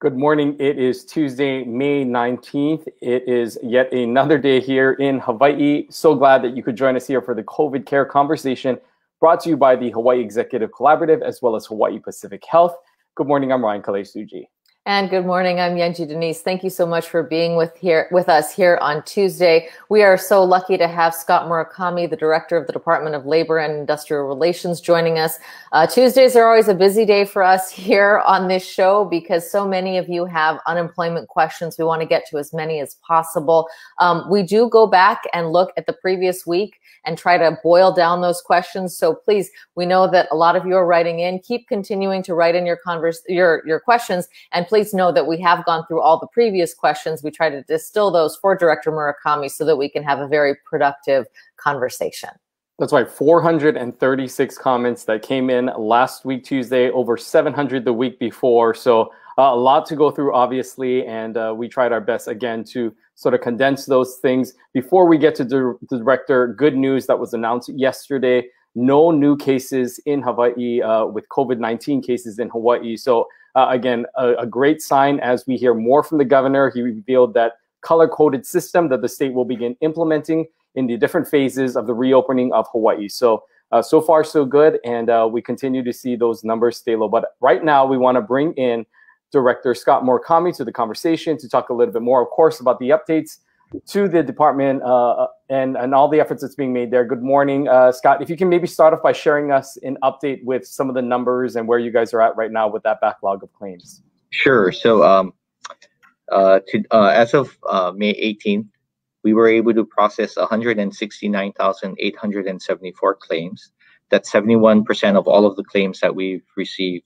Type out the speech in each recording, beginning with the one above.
Good morning. It is Tuesday, May 19th. It is yet another day here in Hawaii. So glad that you could join us here for the COVID care conversation brought to you by the Hawaii Executive Collaborative as well as Hawaii Pacific Health. Good morning. I'm Ryan Kalei-Tsuji. And good morning. I'm Yunji de Nies. Thank you so much for being with here with us here on Tuesday. We are so lucky to have Scott Murakami, the director of the Department of Labor and Industrial Relations, joining us. Uh, Tuesdays are always a busy day for us here on this show because so many of you have unemployment questions. We want to get to as many as possible. Um, we do go back and look at the previous week and try to boil down those questions. So please, we know that a lot of you are writing in. Keep continuing to write in your converse, your your questions, and please know that we have gone through all the previous questions. We try to distill those for Director Murakami so that we can have a very productive conversation. That's right, 436 comments that came in last week, Tuesday, over 700 the week before. So uh, a lot to go through, obviously, and uh, we tried our best again to sort of condense those things. Before we get to the director, good news that was announced yesterday no new cases in Hawaii uh, with COVID 19 cases in Hawaii. So, uh, again, a, a, great sign as we hear more from the governor. He revealed that color coded system that the state will begin implementing in the different phases of the reopening of Hawaii. So, uh, so far, so good. And uh, we continue to see those numbers stay low. But right now, we want to bring in Director Scott Murakami to the conversation to talk a little bit more, of course, about the updates to the department uh, and, and all the efforts that's being made there. Good morning, uh, Scott. If you can maybe start off by sharing us an update with some of the numbers and where you guys are at right now with that backlog of claims. Sure. So um, uh, to, uh, as of uh, May 18th, we were able to process 169,874 claims. That's 71% of all of the claims that we've received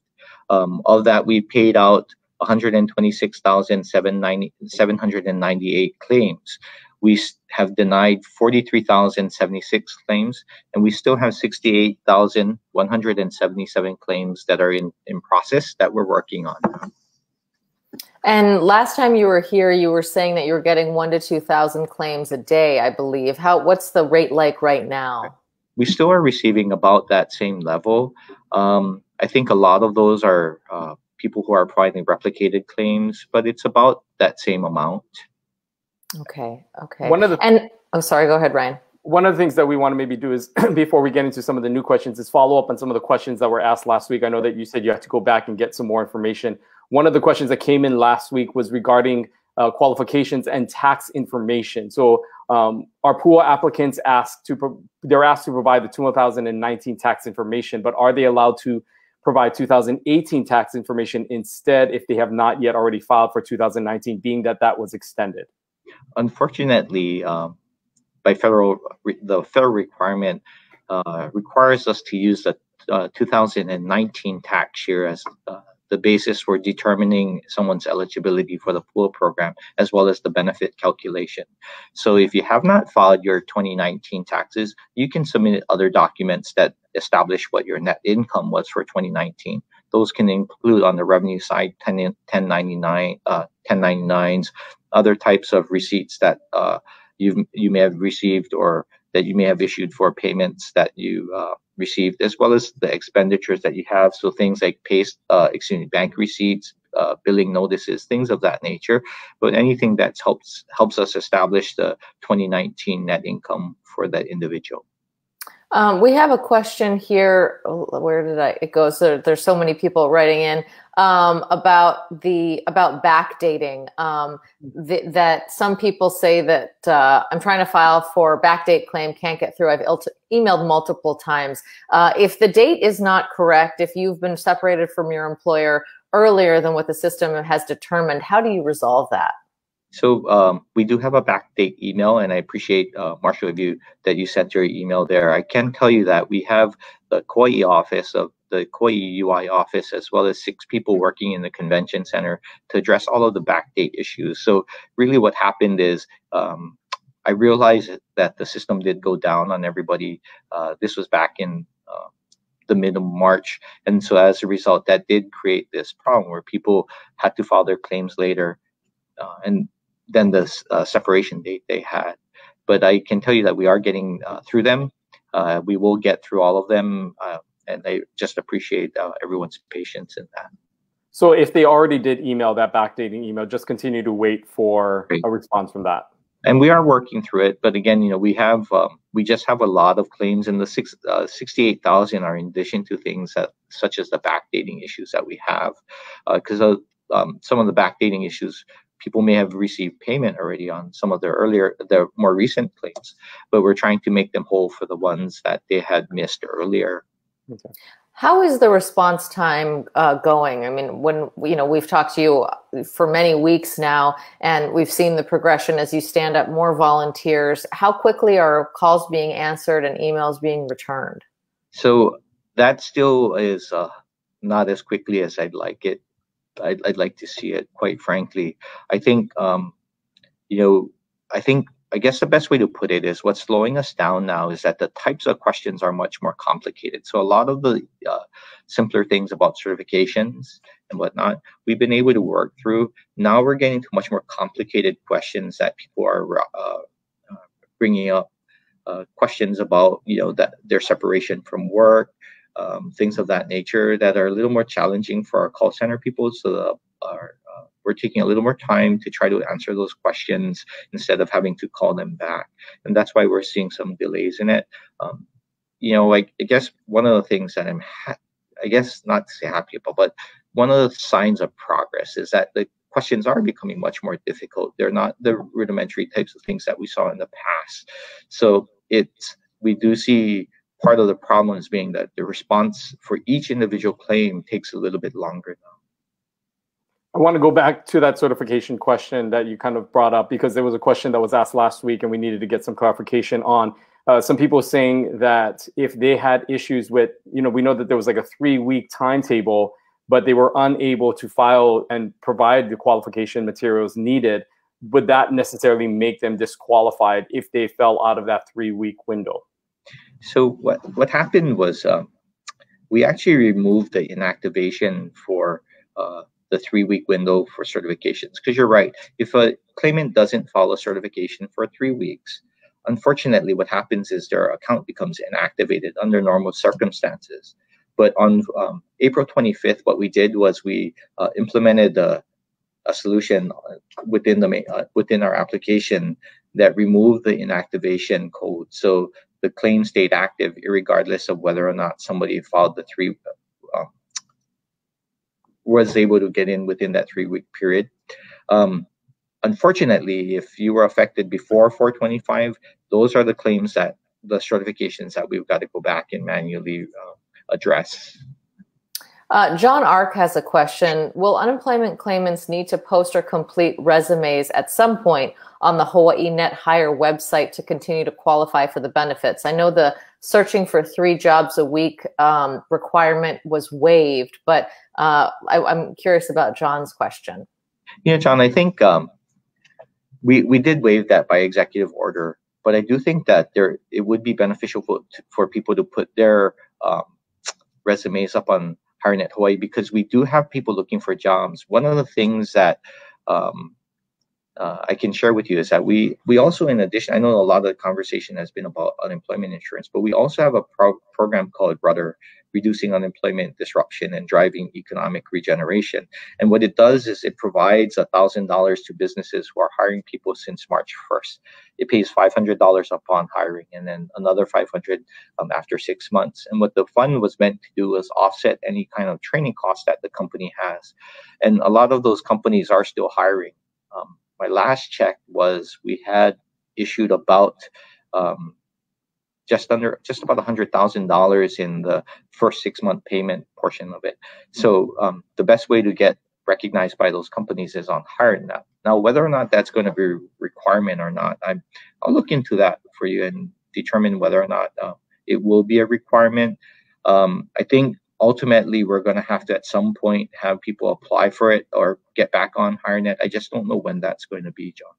um, of that, we paid out 126,798 claims. We have denied 43,076 claims, and we still have 68,177 claims that are in, in process that we're working on. And last time you were here, you were saying that you were getting one to 2,000 claims a day, I believe. How What's the rate like right now? We still are receiving about that same level. Um, I think a lot of those are uh, people who are providing replicated claims, but it's about that same amount. Okay. Okay. One of the and oh, sorry. Go ahead, Ryan. One of the things that we want to maybe do is before we get into some of the new questions is follow up on some of the questions that were asked last week. I know that you said you have to go back and get some more information. One of the questions that came in last week was regarding uh, qualifications and tax information. So um, our PUA applicants asked to they're asked to provide the 2019 tax information, but are they allowed to provide 2018 tax information instead if they have not yet already filed for 2019, being that that was extended? Unfortunately, um, by federal, the federal requirement uh, requires us to use the uh, 2019 tax year as uh, the basis for determining someone's eligibility for the PUA program, as well as the benefit calculation. So if you have not filed your 2019 taxes, you can submit other documents that establish what your net income was for 2019. Those can include on the revenue side 10, 1099, uh, 1099s, other types of receipts that uh, you you may have received or that you may have issued for payments that you uh, received, as well as the expenditures that you have. So things like pay, uh, excuse me, bank receipts, uh, billing notices, things of that nature. But anything that helps helps us establish the 2019 net income for that individual. Um, we have a question here. Oh, where did I? It goes. There, there's so many people writing in um, about the about backdating. Um, th- that some people say that uh, I'm trying to file for backdate claim, can't get through. I've il- emailed multiple times. Uh, if the date is not correct, if you've been separated from your employer earlier than what the system has determined, how do you resolve that? So um, we do have a backdate email, and I appreciate uh, Marshall of you that you sent your email there. I can tell you that we have the Kauai office of the Kauai UI office, as well as six people working in the convention center to address all of the backdate issues. So really, what happened is um, I realized that the system did go down on everybody. Uh, this was back in uh, the mid of March, and so as a result, that did create this problem where people had to file their claims later. Uh, and than the uh, separation date they had. But I can tell you that we are getting uh, through them. Uh, we will get through all of them, uh, and I just appreciate uh, everyone's patience in that. So if they already did email that backdating email, just continue to wait for a response from that. And we are working through it, but again, you know, we have um, we just have a lot of claims, and the six uh, sixty-eight thousand are in addition to things that such as the backdating issues that we have, because uh, um, some of the backdating issues people may have received payment already on some of their earlier their more recent claims but we're trying to make them whole for the ones that they had missed earlier. Okay. how is the response time uh, going? I mean when you know we've talked to you for many weeks now and we've seen the progression as you stand up more volunteers. How quickly are calls being answered and emails being returned? So that still is uh, not as quickly as i'd like it I'd, I'd like to see it, quite frankly. I think, um, you know, I think, I guess the best way to put it is what's slowing us down now is that the types of questions are much more complicated. So a lot of the uh, simpler things about certifications and whatnot, we've been able to work through. Now we're getting to much more complicated questions that people are uh, uh, bringing up. Uh, questions about you know that their separation from work, um, things of that nature that are a little more challenging for our call center people. So the, our, uh, we're taking a little more time to try to answer those questions instead of having to call them back. And that's why we're seeing some delays in it. Um, you know, like I guess one of the things that I'm, I guess not to say happy about, but one of the signs of progress is that the questions are becoming much more difficult. They're not the rudimentary types of things that we saw in the past. So it's we do see part of the problem is being that the response for each individual claim takes a little bit longer now. I want to go back to that certification question that you kind of brought up because there was a question that was asked last week and we needed to get some clarification on. Uh, some people saying that if they had issues with, you know, we know that there was like a three week timetable, but they were unable to file and provide the qualification materials needed. Would that necessarily make them disqualified if they fell out of that three week window? So what what happened was um, we actually removed the inactivation for uh, the three week window for certifications because you're right. If a claimant doesn't follow certification for three weeks, unfortunately, what happens is their account becomes inactivated under normal circumstances. But on um, April 25th, what we did was we uh, implemented a, a, solution within the uh, within our application that removed the inactivation code. So the claim stayed active regardless of whether or not somebody filed the three um, was able to get in within that three week period. Um, unfortunately, if you were affected before 425, those are the claims that the certifications that we've got to go back and manually uh, address. Uh, John Ark has a question. Will unemployment claimants need to post or complete resumes at some point on the Hawaii Net Hire website to continue to qualify for the benefits? I know the searching for three jobs a week um, requirement was waived, but uh, I, am curious about John's question. Yeah, John, I think um, we, we did waive that by executive order, but I do think that there it would be beneficial for, for people to put their um, resumes up on HireNet Hawaii because we do have people looking for jobs. One of the things that um, uh, I can share with you is that we we also, in addition, I know a lot of the conversation has been about unemployment insurance, but we also have a pro program called Rudder, reducing unemployment disruption and driving economic regeneration. And what it does is it provides $1,000 to businesses who are hiring people since March 1st. It pays $500 upon hiring and then another 500 um, after six months. And what the fund was meant to do was offset any kind of training costs that the company has. And a lot of those companies are still hiring. Um, my last check was we had issued about um, just under just about a hundred thousand dollars in the first six month payment portion of it. So um, the best way to get recognized by those companies is on HireNet. Now, whether or not that's going to be a requirement or not, I'm, I'll look into that for you and determine whether or not uh, it will be a requirement. Um, I think ultimately we're going to have to at some point have people apply for it or get back on HireNet. I just don't know when that's going to be, John.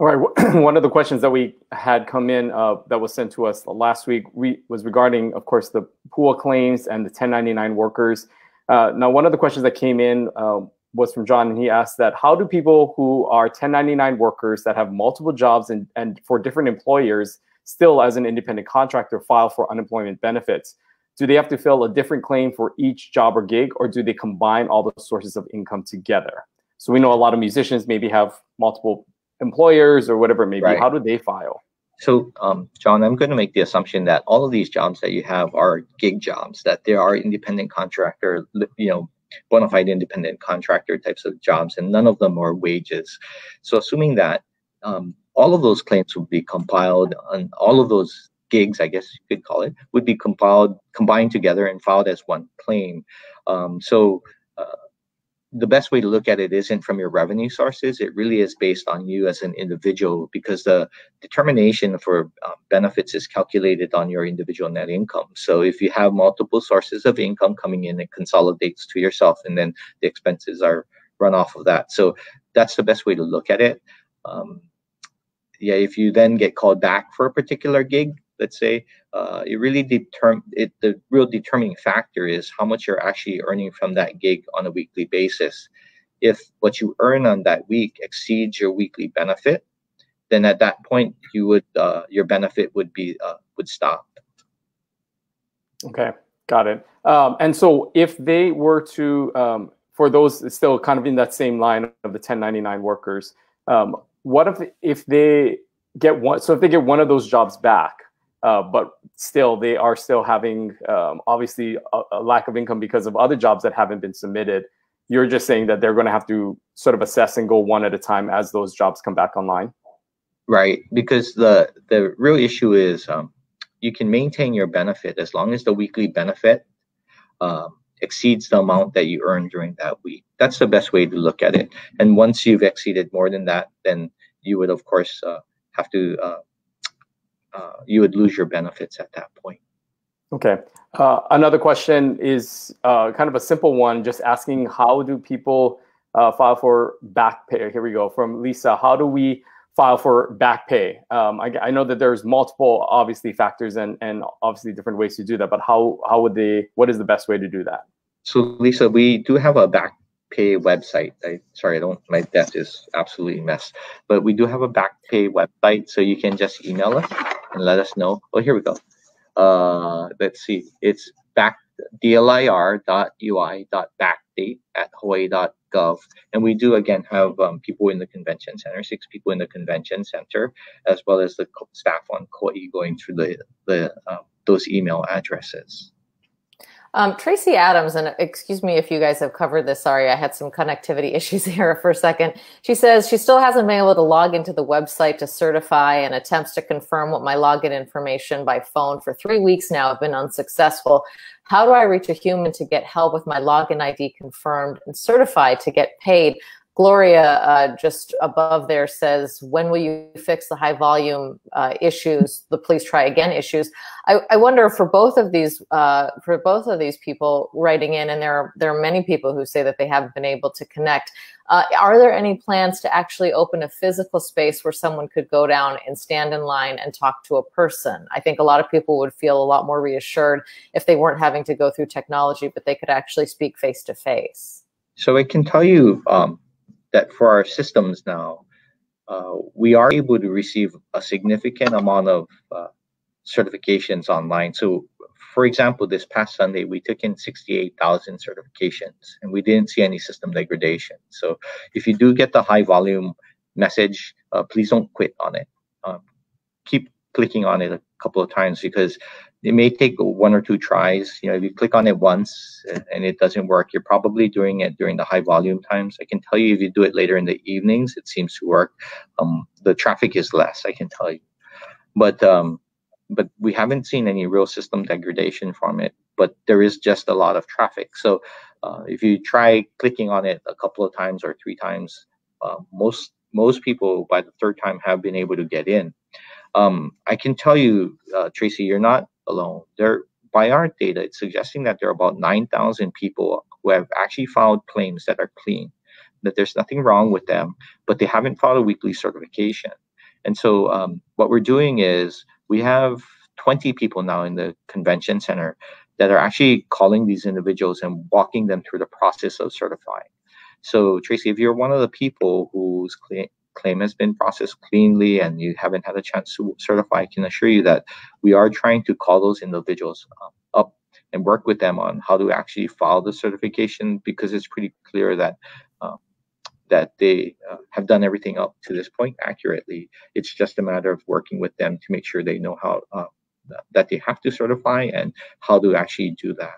All right. One of the questions that we had come in uh, that was sent to us last week we, was regarding, of course, the PUA claims and the 1099 workers. Uh, now, one of the questions that came in uh, was from John, and he asked that how do people who are 1099 workers that have multiple jobs and, and for different employers still as an independent contractor file for unemployment benefits? Do they have to fill a different claim for each job or gig, or do they combine all the sources of income together? So we know a lot of musicians maybe have multiple employers or whatever it may be. Right. How do they file? So, um, John, I'm going to make the assumption that all of these jobs that you have are gig jobs, that there are independent contractor, you know, bona fide independent contractor types of jobs, and none of them are wages. So, assuming that um, all of those claims would be compiled and all of those gigs, I guess you could call it, would be compiled, combined together and filed as one claim. Um, so, uh, the best way to look at it isn't from your revenue sources. It really is based on you as an individual because the determination for uh, benefits is calculated on your individual net income. So if you have multiple sources of income coming in, it consolidates to yourself, and then the expenses are run off of that. So that's the best way to look at it. Um, yeah, if you then get called back for a particular gig, let's say, uh, it really determine it. The real determining factor is how much you're actually earning from that gig on a weekly basis. If what you earn on that week exceeds your weekly benefit, then at that point you would uh, your benefit would be uh, would stop. Okay, got it. Um, and so if they were to, um, for those still kind of in that same line of the 1099 workers, um, what if if they get one? So if they get one of those jobs back, uh, but still they are still having um, obviously a, a, lack of income because of other jobs that haven't been submitted. You're just saying that they're going to have to sort of assess and go one at a time as those jobs come back online? Right because the the real issue is um, you can maintain your benefit as long as the weekly benefit um, exceeds the amount that you earn during that week. That's the best way to look at it. And once you've exceeded more than that then you would of course uh, have to uh, uh, you would lose your benefits at that point. Okay. Uh, another question is uh, kind of a simple one, just asking how do people uh, file for back pay? Here we go from Lisa. How do we file for back pay? Um, I, I, know that there's multiple, obviously, factors and, and obviously different ways to do that, but how, how would they, what is the best way to do that? So, Lisa, we do have a back pay website. I sorry, I don't my desk is absolutely mess. But we do have a back pay website, so you can just email us and let us know. Oh, here we go. Uh, let's see. It's back dlir.ui.backdate at hawaii.gov. And we do again have um, people in the convention center, six people in the convention center, as well as the staff on Kauai going through the the uh, those email addresses. Um, Tracy Adams, and excuse me if you guys have covered this. Sorry, I had some connectivity issues here for a second. She says she still hasn't been able to log into the website to certify and attempts to confirm what my login information by phone for three weeks now have been unsuccessful. How do I reach a human to get help with my login ID confirmed and certified to get paid? Gloria, uh, just above there, says, when will you fix the high volume uh, issues, the please try again issues? I, I wonder for both of these, uh, for both of these people writing in, and there are, there are many people who say that they haven't been able to connect. Uh, are there any plans to actually open a physical space where someone could go down and stand in line and talk to a person? I think a lot of people would feel a lot more reassured if they weren't having to go through technology, but they could actually speak face to face. So I can tell you, um, that for our systems now, uh, we are able to receive a significant amount of uh, certifications online. So, for example, this past Sunday, we took in 68,000 certifications and we didn't see any system degradation. So, if you do get the high volume message, uh, please don't quit on it. Um, keep clicking on it a couple of times because it may take one or two tries. You know, if you click on it once and it doesn't work, you're probably doing it during the high volume times. I can tell you if you do it later in the evenings, it seems to work. Um, the traffic is less, I can tell you. But um, but we haven't seen any real system degradation from it. But there is just a lot of traffic. So uh, if you try clicking on it a couple of times or three times, uh, most most people by the third time have been able to get in. Um, I can tell you, uh, Tracy, you're not alone. There, by our data, it's suggesting that there are about 9,000 people who have actually filed claims that are clean, that there's nothing wrong with them, but they haven't filed a weekly certification. And so, um, what we're doing is we have 20 people now in the convention center that are actually calling these individuals and walking them through the process of certifying. So, Tracy, if you're one of the people who's claim has been processed cleanly and you haven't had a chance to certify, I can assure you that we are trying to call those individuals um, up and work with them on how to actually file the certification because it's pretty clear that uh, that they uh, have done everything up to this point accurately. It's just a matter of working with them to make sure they know how uh, that they have to certify and how to actually do that.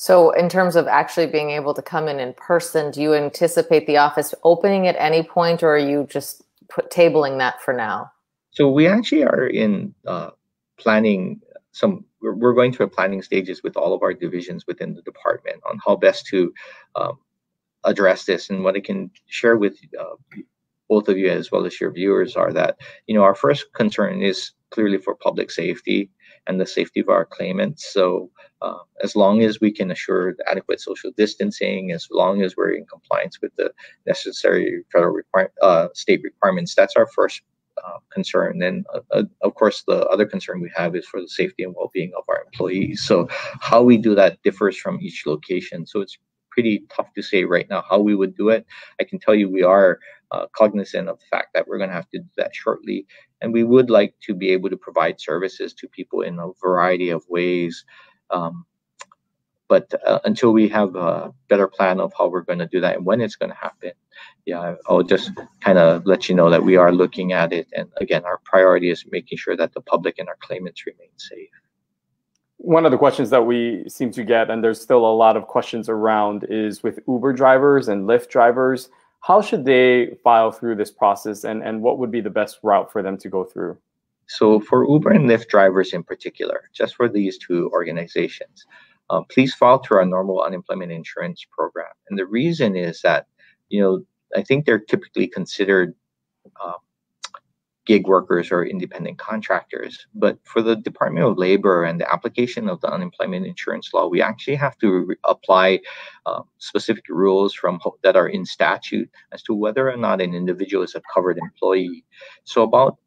So, in terms of actually being able to come in in person, do you anticipate the office opening at any point, or are you just put, tabling that for now? So, we actually are in uh, planning some. We're, going through a planning stages with all of our divisions within the department on how best to um, address this. And what I can share with uh, both of you as well as your viewers are that you know our first concern is clearly for public safety and the safety of our claimants. So uh, as long as we can assure adequate social distancing, as long as we're in compliance with the necessary federal require, uh, state requirements, that's our first uh, concern. And uh, uh, of course, the other concern we have is for the safety and well-being of our employees. So how we do that differs from each location. So it's pretty tough to say right now how we would do it. I can tell you we are uh, cognizant of the fact that we're going to have to do that shortly. And we would like to be able to provide services to people in a variety of ways. Um, but uh, until we have a better plan of how we're going to do that and when it's going to happen, yeah, I'll just kind of let you know that we are looking at it. And again, our priority is making sure that the public and our claimants remain safe one of the questions that we seem to get, and there's still a lot of questions around, is with Uber drivers and Lyft drivers. How should they file through this process, and, and what would be the best route for them to go through? So, for Uber and Lyft drivers in particular, just for these two organizations, uh, please file through our normal unemployment insurance program. And the reason is that, you know, I think they're typically considered uh, gig workers or independent contractors. But for the Department of Labor and the application of the unemployment insurance law, we actually have to re- apply uh, specific rules from that are in statute as to whether or not an individual is a covered employee. So about,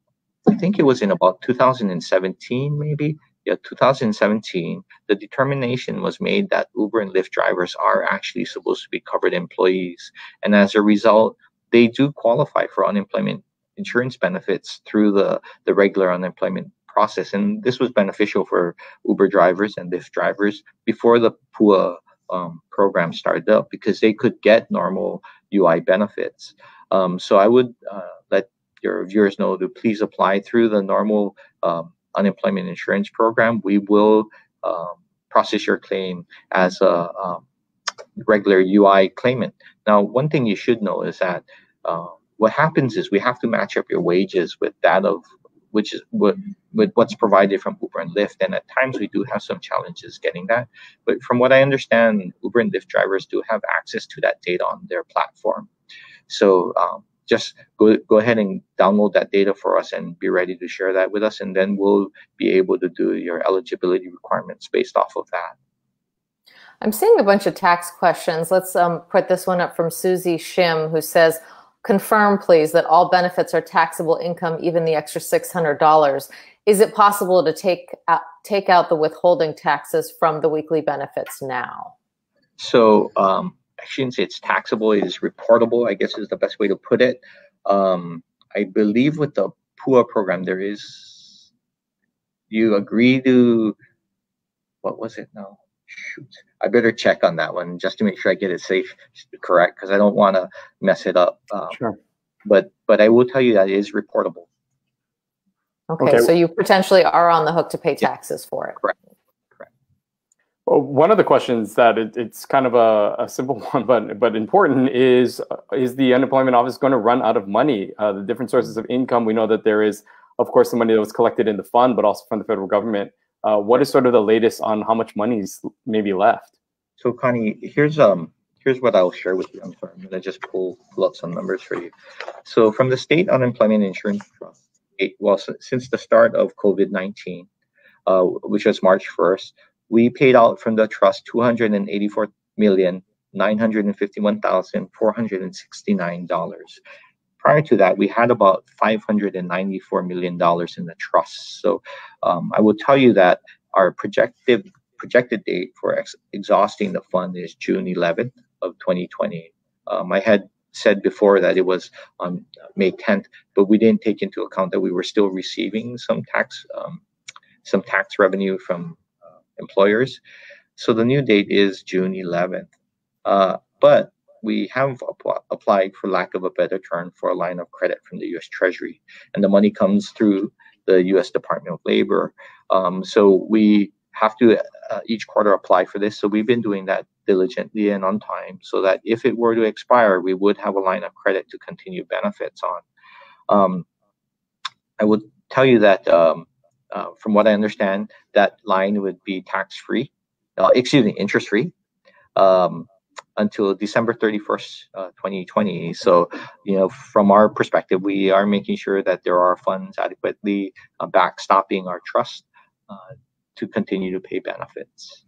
I think it was in about 2017, maybe. Yeah, 2017, the determination was made that Uber and Lyft drivers are actually supposed to be covered employees. And as a result, they do qualify for unemployment insurance benefits through the, the regular unemployment process. And this was beneficial for Uber drivers and Lyft drivers before the PUA um, program started up because they could get normal UI benefits. Um, so I would uh, let your viewers know to please apply through the normal um, unemployment insurance program. We will um, process your claim as a um, regular UI claimant. Now, one thing you should know is that uh, what happens is we have to match up your wages with that of which is what with what's provided from Uber and Lyft. And at times we do have some challenges getting that. But from what I understand, Uber and Lyft drivers do have access to that data on their platform. So um, just go go ahead and download that data for us and be ready to share that with us, and then we'll be able to do your eligibility requirements based off of that. I'm seeing a bunch of tax questions. Let's um, put this one up from Susie Shim, who says, confirm, please, that all benefits are taxable income, even the extra $600. Is it possible to take out, take out the withholding taxes from the weekly benefits now? So um, I shouldn't say it's taxable, it is reportable, I guess is the best way to put it. Um, I believe with the PUA program, there is, you agree to, what was it now? Shoot, I better check on that one just to make sure I get it safe, correct, because I don't want to mess it up. Um, sure. But but I will tell you that it is reportable. Okay, okay, so you potentially are on the hook to pay taxes for it. Correct. Correct. Well, one of the questions that it, it's kind of a, a, simple one, but but important is uh, is the unemployment office going to run out of money? Uh, the different sources of income. We know that there is, of course, the money that was collected in the fund, but also from the federal government. Uh, what is sort of the latest on how much money is maybe left? So Connie, here's um here's what I'll share with you. I'm sorry, I'm gonna just pull pull up some numbers for you. So from the state unemployment insurance trust, it, well since the start of COVID-19, uh, which was March 1st, we paid out from the trust 284 million nine hundred and fifty-one thousand four hundred and sixty-nine dollars prior to that, we had about $594 million in the trust. So um, I will tell you that our projected projected date for ex- exhausting the fund is June 11th of 2020. Um, I had said before that it was on May 10th, but we didn't take into account that we were still receiving some tax um, some tax revenue from uh, employers. So the new date is June 11th. Uh, but we have applied, for lack of a better term, for a line of credit from the U.S. Treasury, and the money comes through the U.S. Department of Labor. Um, so we have to uh, each quarter apply for this. So we've been doing that diligently and on time, so that if it were to expire, we would have a line of credit to continue benefits on. Um, I would tell you that um, uh, from what I understand, that line would be tax free, uh, excuse me, interest free. Um, until December 31st, uh, 2020. So, you know, from our perspective, we are making sure that there are funds adequately uh, backstopping our trust uh, to continue to pay benefits.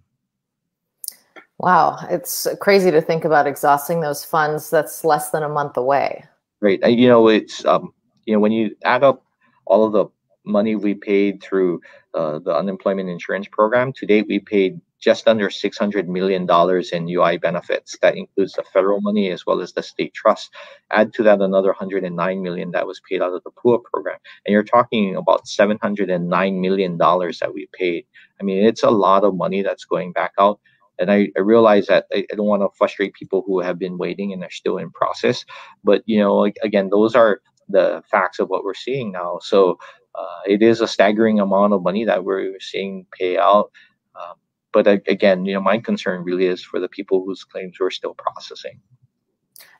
Wow, it's crazy to think about exhausting those funds. That's less than a month away. Right. You know, it's um, you know when you add up all of the money we paid through uh, the unemployment insurance program to date, we paid just under $600 million in UI benefits. That includes the federal money as well as the state trust. Add to that another 109 million that was paid out of the PUA program. And you're talking about $709 million that we paid. I mean, it's a lot of money that's going back out. And I, I realize that I, I don't want to frustrate people who have been waiting and are still in process. But, you know, again, those are the facts of what we're seeing now. So uh, it is a staggering amount of money that we're seeing pay out. But again, you know, my concern really is for the people whose claims we're still processing.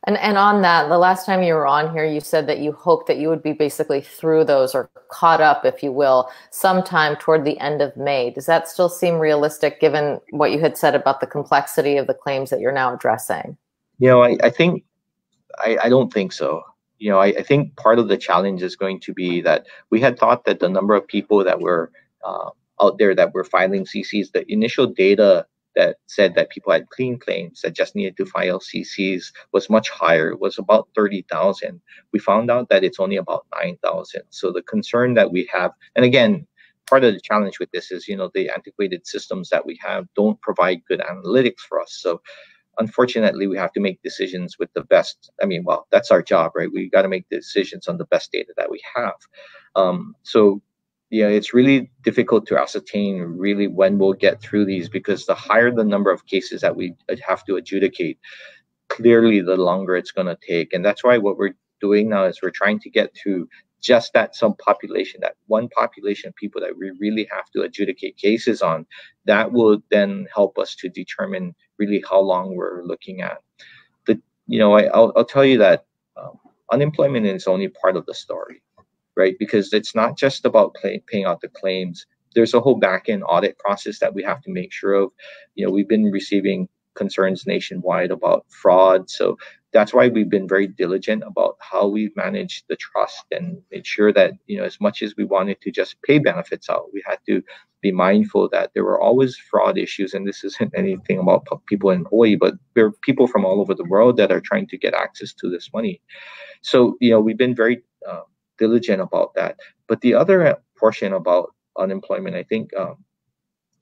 And and on that, the last time you were on here, you said that you hoped that you would be basically through those or caught up, if you will, sometime toward the end of May. Does that still seem realistic given what you had said about the complexity of the claims that you're now addressing? You know, I, I think I, I don't think so. You know, I, I think part of the challenge is going to be that we had thought that the number of people that were uh, out there that were filing CCs, the initial data that said that people had clean claims that just needed to file CCs was much higher. It was about 30,000. We found out that it's only about 9,000. So the concern that we have, and again, part of the challenge with this is, you know, the antiquated systems that we have don't provide good analytics for us. So unfortunately, we have to make decisions with the best. I mean, well, that's our job, right? We got to make decisions on the best data that we have. Um, so yeah, it's really difficult to ascertain really when we'll get through these because the higher the number of cases that we have to adjudicate, clearly the longer it's going to take. And that's why what we're doing now is we're trying to get to just that subpopulation, that one population of people that we really have to adjudicate cases on. That will then help us to determine really how long we're looking at. The, you know, I, will I'll tell you that um, unemployment is only part of the story right? Because it's not just about pay, paying out the claims. There's a whole back end audit process that we have to make sure of. You know, we've been receiving concerns nationwide about fraud. So that's why we've been very diligent about how we've managed the trust and made sure that, you know, as much as we wanted to just pay benefits out, we had to be mindful that there were always fraud issues. And this isn't anything about people in Hawaii, but there are people from all over the world that are trying to get access to this money. So, you know, we've been very um, diligent about that. But the other portion about unemployment, I think um,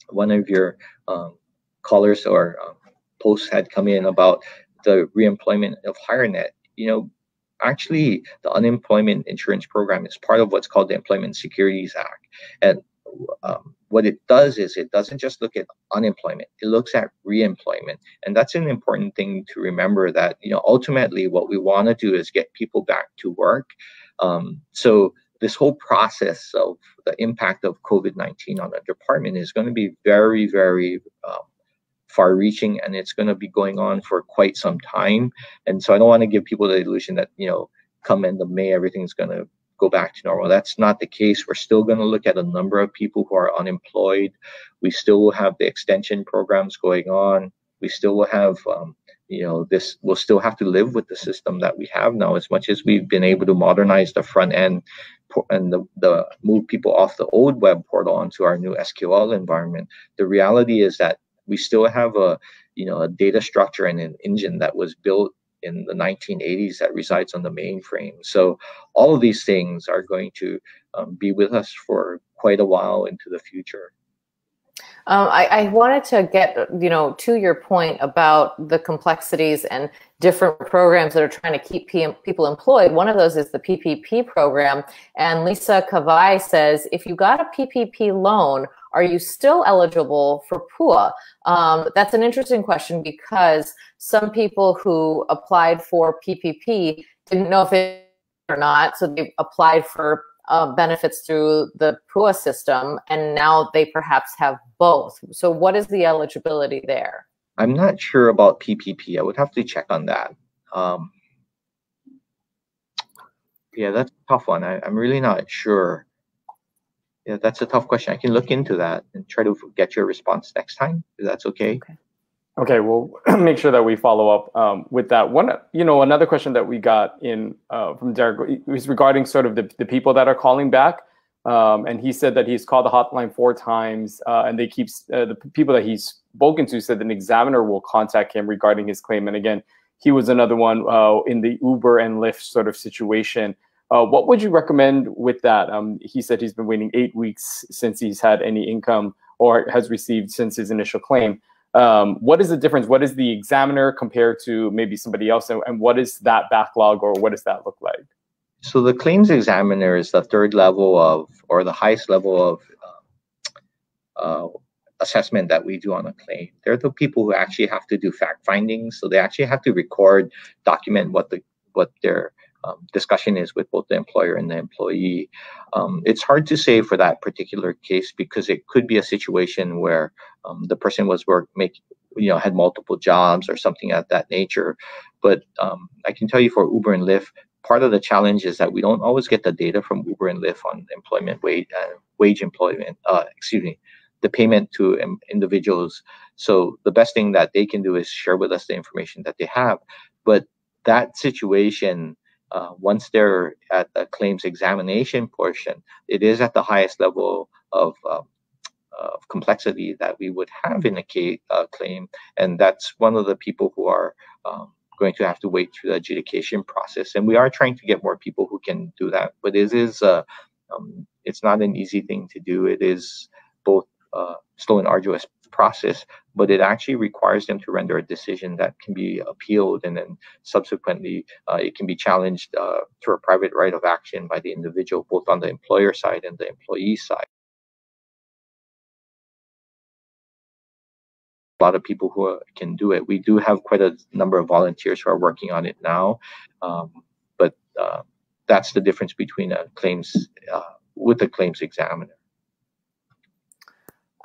one of your um, callers or um, posts had come in about the reemployment of HireNet. You know, actually, the unemployment insurance program is part of what's called the Employment Securities Act, and um, what it does is it doesn't just look at unemployment it looks at reemployment and that's an important thing to remember that you know ultimately what we want to do is get people back to work um, so this whole process of the impact of COVID-19 on the department is going to be very, very um, far-reaching, and it's going to be going on for quite some time. And so I don't want to give people the illusion that you know, come end of May, everything's going to go back to normal. That's not the case. We're still going to look at a number of people who are unemployed. We still have the extension programs going on. We still will have um, you know this will still have to live with the system that we have now. As much as we've been able to modernize the front end and the, the move people off the old web portal onto our new sql environment the reality is that we still have a you know a data structure and an engine that was built in the 1980s that resides on the mainframe. So all of these things are going to um, be with us for quite a while into the future um, I, I, wanted to get, you know, to your point about the complexities and different programs that are trying to keep people employed. One of those is the PPP program. And Lisa Kavai says, if you got a PPP loan, are you still eligible for PUA? Um, that's an interesting question because some people who applied for PPP didn't know if it or not, so they applied for uh, benefits through the PUA system, and now they perhaps have both. So, what is the eligibility there? I'm not sure about PPP. I would have to check on that. Um, yeah, that's a tough one. I, am really not sure. Yeah, that's a tough question. I can look into that and try to get your response next time. If that's okay. Okay. Okay, we'll make sure that we follow up um, with that. One, you know, another question that we got in uh, from Derek was regarding sort of the, the people that are calling back. Um, and he said that he's called the hotline four times, uh, and they keep uh, the people that he's spoken to said an examiner will contact him regarding his claim. And again, he was another one uh, in the Uber and Lyft sort of situation. Uh, what would you recommend with that? Um, he said he's been waiting eight weeks since he's had any income or has received since his initial claim. Um, what is the difference? What is the examiner compared to maybe somebody else, and, and what is that backlog, or what does that look like? So the claims examiner is the third level of, or the highest level of uh, uh, assessment that we do on a claim. They're the people who actually have to do fact findings. So they actually have to record, document what the what their um, discussion is with both the employer and the employee. Um, it's hard to say for that particular case because it could be a situation where um, the person was work make you know had multiple jobs or something of that nature. But um, I can tell you for Uber and Lyft, part of the challenge is that we don't always get the data from Uber and Lyft on employment wage uh, wage employment. Uh, excuse me, the payment to individuals. So the best thing that they can do is share with us the information that they have. But that situation, uh, once they're at the claims examination portion, it is at the highest level of, um, of complexity that we would have in a case, uh, claim. And that's one of the people who are um, going to have to wait through the adjudication process. And we are trying to get more people who can do that. But it is, uh, um, it's not an easy thing to do. It is both uh, slow and arduous process, but it actually requires them to render a decision that can be appealed and then subsequently uh, it can be challenged uh, through a private right of action by the individual, both on the employer side and the employee side. A lot of people who are, can do it. We do have quite a number of volunteers who are working on it now, um, but uh, that's the difference between a claims uh, with a claims examiner.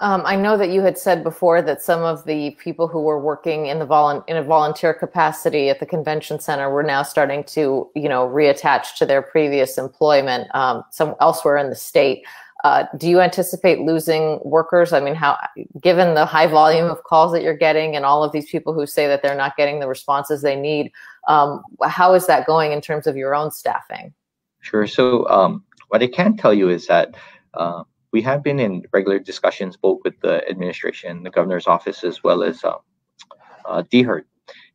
Um, I know that you had said before that some of the people who were working in the volu- in a volunteer capacity at the convention center were now starting to, you know, reattach to their previous employment um, some elsewhere in the state. Uh, do you anticipate losing workers? I mean, how, given the high volume of calls that you're getting and all of these people who say that they're not getting the responses they need, um, how is that going in terms of your own staffing? Sure. So, um, what I can tell you is that. Uh, we have been in regular discussions both with the administration, the governor's office, as well as um, uh, DHERT.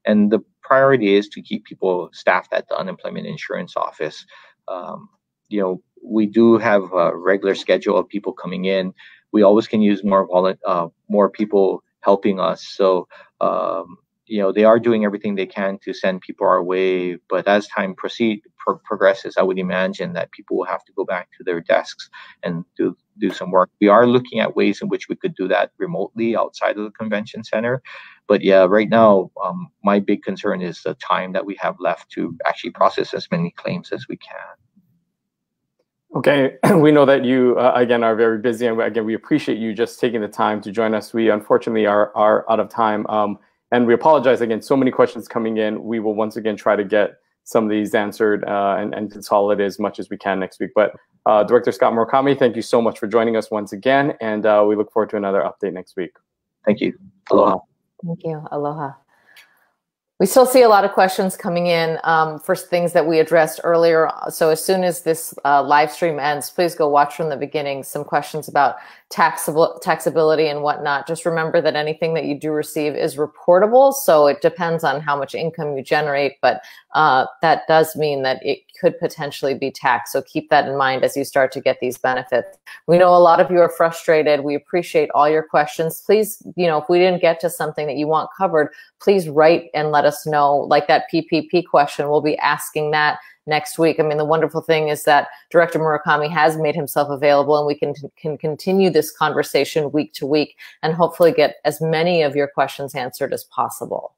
And the priority is to keep people staffed at the unemployment insurance office. Um, you know, we do have a regular schedule of people coming in. We always can use more volu- uh, more people helping us. So um, you know they are doing everything they can to send people our way but as time proceed pro- progresses i would imagine that people will have to go back to their desks and do do some work we are looking at ways in which we could do that remotely outside of the convention center but yeah right now um, my big concern is the time that we have left to actually process as many claims as we can Okay, we know that you uh, again are very busy, and again we appreciate you just taking the time to join us. We unfortunately are are out of time. Um, and we apologize again, so many questions coming in. We will once again try to get some of these answered uh, and, and consolidate as much as we can next week. But uh, Director Scott Murakami, thank you so much for joining us once again. And uh, we look forward to another update next week. Thank you. Aloha. Thank you. Aloha. We still see a lot of questions coming in um, for things that we addressed earlier. So as soon as this uh, live stream ends, please go watch from the beginning some questions about taxable taxability and whatnot. Just remember that anything that you do receive is reportable. So it depends on how much income you generate, but uh, that does mean that it could potentially be taxed. So keep that in mind as you start to get these benefits. We know a lot of you are frustrated. We appreciate all your questions. Please, you know, if we didn't get to something that you want covered, please write and let us know. Like that PPP question, we'll be asking that next week. I mean, the wonderful thing is that Director Murakami has made himself available and we can, can continue this conversation week to week and hopefully get as many of your questions answered as possible.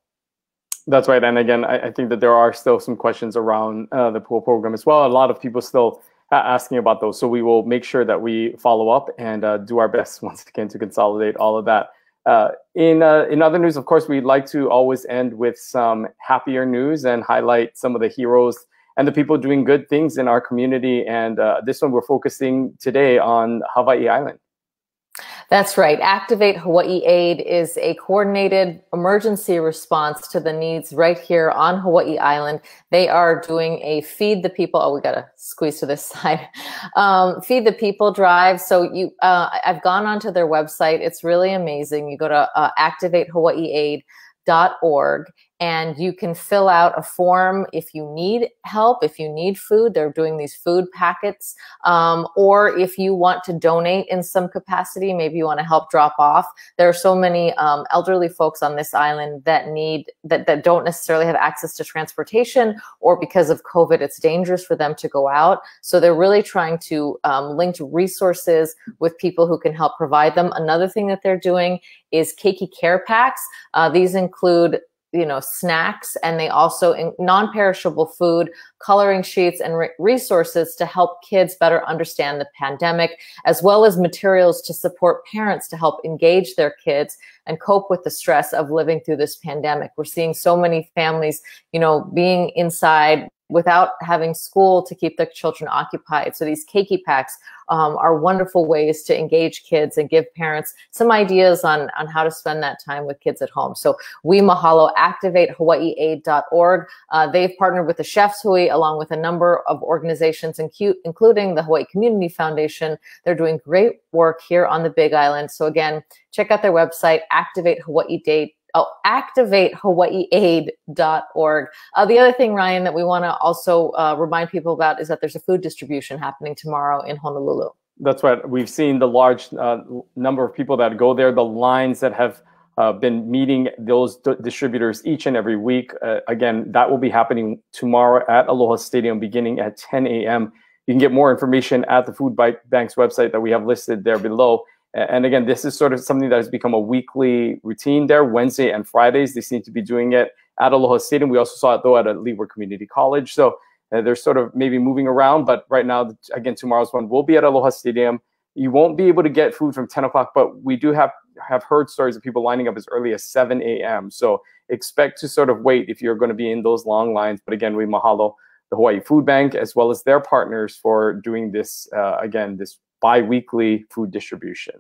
That's right. And again, I, I think that there are still some questions around uh, the PUA program as well. A lot of people still asking about those. So we will make sure that we follow up and uh, do our best once again to consolidate all of that. Uh, in uh, in other news, of course, we'd like to always end with some happier news and highlight some of the heroes and the people doing good things in our community. And uh, this one, we're focusing today on Hawaii Island. That's right. Activate Hawaii Aid is a coordinated emergency response to the needs right here on Hawaii Island. They are doing a feed the people. Oh, we got to squeeze to this side. Um, feed the people drive. So you, uh, I've gone onto their website. It's really amazing. You go to uh, activatehawaiiaid.org and you can fill out a form if you need help, if you need food. They're doing these food packets, um, or if you want to donate in some capacity, maybe you want to help drop off. There are so many um, elderly folks on this island that need that that don't necessarily have access to transportation, or because of COVID, it's dangerous for them to go out. So they're really trying to um, link to resources with people who can help provide them. Another thing that they're doing is Keiki Care Packs. Uh, these include you know snacks and they also non-perishable food coloring sheets and re resources to help kids better understand the pandemic as well as materials to support parents to help engage their kids and cope with the stress of living through this pandemic we're seeing so many families you know being inside without having school to keep the children occupied. So these Keiki packs um, are wonderful ways to engage kids and give parents some ideas on, on how to spend that time with kids at home. So we mahalo activate hawaiiaid.org. Uh, they've partnered with the Chefs Hui along with a number of organizations, including the Hawaii Community Foundation. They're doing great work here on the Big Island. So again, check out their website, activate Hawaii Date Oh, activatehawaiiaid.org. Uh, the other thing, Ryan, that we want to also uh, remind people about is that there's a food distribution happening tomorrow in Honolulu. That's right. We've seen the large uh, number of people that go there, the lines that have uh, been meeting those distributors each and every week. Uh, again, that will be happening tomorrow at Aloha Stadium beginning at 10 a.m. You can get more information at the Food Bank's website that we have listed there below. And again, this is sort of something that has become a weekly routine there. Wednesday and Fridays, they seem to be doing it at Aloha Stadium. We also saw it though at Leeward Community College. So uh, they're sort of maybe moving around, but right now, again, tomorrow's one will be at Aloha Stadium. You won't be able to get food from 10 o'clock, but we do have have heard stories of people lining up as early as 7 a.m. So expect to sort of wait if you're going to be in those long lines. But again, we mahalo the Hawaii Food Bank as well as their partners for doing this uh, again this bi-weekly food distribution.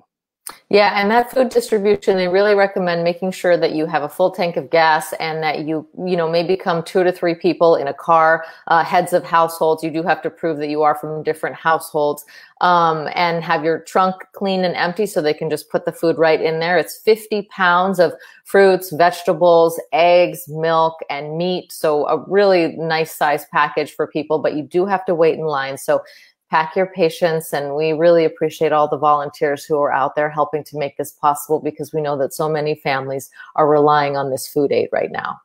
Yeah, and that food distribution, they really recommend making sure that you have a full tank of gas and that you, you know, maybe come two to three people in a car, uh, heads of households. You do have to prove that you are from different households um, and have your trunk clean and empty so they can just put the food right in there. It's 50 pounds of fruits, vegetables, eggs, milk, and meat. So a really nice size package for people, but you do have to wait in line. So pack your patience and we really appreciate all the volunteers who are out there helping to make this possible because we know that so many families are relying on this food aid right now.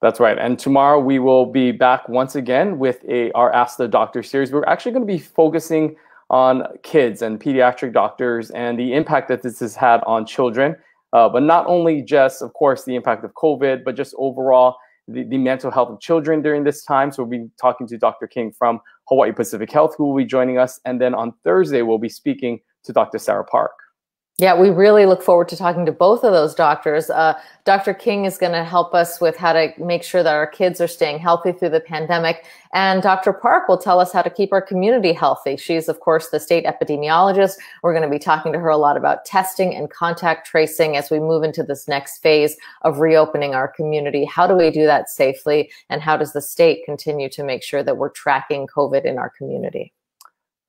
That's right. And tomorrow we will be back once again with a our ask the doctor series. We're actually going to be focusing on kids and pediatric doctors and the impact that this has had on children. Uh, but not only just of course the impact of covid but just overall the, the mental health of children during this time. So we'll be talking to Dr. King from Hawaii Pacific Health, who will be joining us. And then on Thursday, we'll be speaking to Dr. Sarah Park. Yeah, we really look forward to talking to both of those doctors. Uh, Dr. King is going to help us with how to make sure that our kids are staying healthy through the pandemic. And Dr. Park will tell us how to keep our community healthy. She's, of course, the state epidemiologist. We're going to be talking to her a lot about testing and contact tracing as we move into this next phase of reopening our community. How do we do that safely? And how does the state continue to make sure that we're tracking COVID in our community?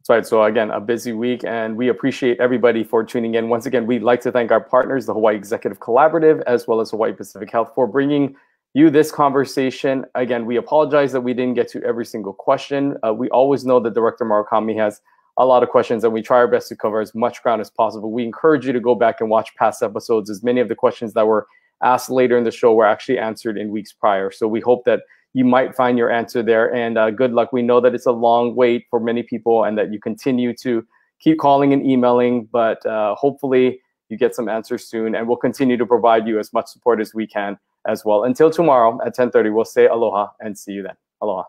Right. So again, a busy week, and we appreciate everybody for tuning in. Once again, we'd like to thank our partners, the Hawaii Executive Collaborative, as well as Hawaii Pacific Health, for bringing you this conversation. Again, we apologize that we didn't get to every single question. Uh, we always know that Director Murakami has a lot of questions, and we try our best to cover as much ground as possible. We encourage you to go back and watch past episodes, as many of the questions that were asked later in the show were actually answered in weeks prior. So we hope that you might find your answer there. And uh, good luck. We know that it's a long wait for many people and that you continue to keep calling and emailing, but uh, hopefully you get some answers soon. And we'll continue to provide you as much support as we can as well. Until tomorrow at 10:30, we'll say aloha and see you then. Aloha.